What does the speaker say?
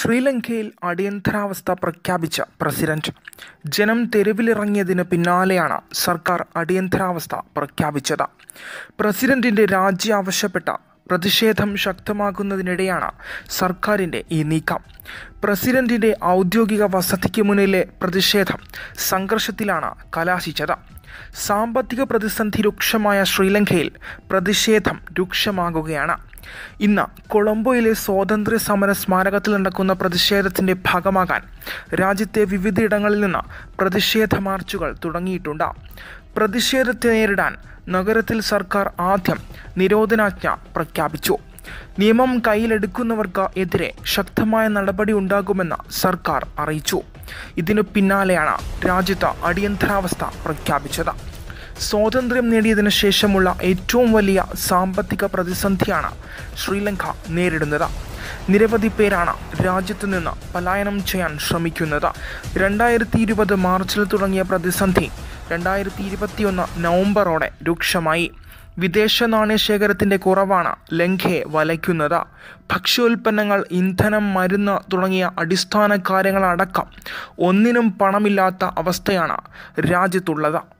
ശ്രീലങ്കയിൽ അടിയന്തരാവസ്ഥ പ്രഖ്യാപിച്ച പ്രസിഡന്റ്. ജനം തെരുവിലിറങ്ങിയതിന് പിന്നാലെയാണ് സർക്കാർ അടിയന്തരാവസ്ഥ പ്രഖ്യാപിച്ചത്. പ്രസിഡന്റിന്റെ രാജി ആവശ്യപ്പെട്ട പ്രതിഷേധം ശക്തമാകുന്നതിനിടെയാണ് സർക്കാരിന്റെ ഈ നീക്കം. പ്രസിഡന്റിന്റെ ഔദ്യോഗിക വസതിക്ക് മുന്നിലെ പ്രതിഷേധം സംഘർഷത്തിലാണ് കലാശിച്ചത്. സാമ്പത്തിക പ്രതിസന്ധി രൂക്ഷമായ ശ്രീലങ്കയിൽ പ്രതിഷേധം രൂക്ഷമാകുകയാണ്. ഇന്ന് കൊളംബോയിലെ സ്വാതന്ത്ര്യ സമര സ്മാരകത്തിൽ നടക്കുന്ന പ്രതിഷേധത്തിന്റെ ഭാഗമാകാൻ രാജ്യത്തെ വിവിധയിടങ്ങളിൽ നിന്ന് പ്രതിഷേധ മാർച്ചുകൾ തുടങ്ങിയിട്ടുണ്ട്. പ്രതിഷേധത്തെ നേരിടാൻ നഗരത്തിൽ സർക്കാർ ആദ്യം നിരോധനാജ്ഞ പ്രഖ്യാപിച്ചു. നിയമം കയ്യിലെടുക്കുന്നവർക്ക് എതിരെ ശക്തമായ നടപടി ഉണ്ടാകുമെന്ന് സർക്കാർ അറിയിച്ചു. ഇതിനു പിന്നാലെയാണ് രാജ്യത്ത് അടിയന്തരാവസ്ഥ പ്രഖ്യാപിച്ചത്. സ്വാതന്ത്ര്യം നേടിയതിനു ശേഷമുള്ള ഏറ്റവും വലിയ സാമ്പത്തിക പ്രതിസന്ധിയാണ് ശ്രീലങ്ക നേരിടുന്നത്. നിരവധി പേരാണ് രാജ്യത്തു നിന്ന് പലായനം ചെയ്യാൻ ശ്രമിക്കുന്നത്. രണ്ടായിരത്തി ഇരുപത് മാർച്ചിൽ തുടങ്ങിയ പ്രതിസന്ധി രണ്ടായിരത്തി ഇരുപത്തിയൊന്ന് നവംബറോടെ രൂക്ഷമായി. വിദേശ നാണയശേഖരത്തിന്റെ കുറവാണ് ലങ്കയെ വലയ്ക്കുന്നത്. ഭക്ഷ്യോൽപ്പന്നങ്ങൾ ഇന്ധനം മരുന്ന് തുടങ്ങിയ അടിസ്ഥാന കാര്യങ്ങളടക്കം ഒന്നിനും പണമില്ലാത്ത അവസ്ഥയാണ് രാജ്യത്തുള്ളത്.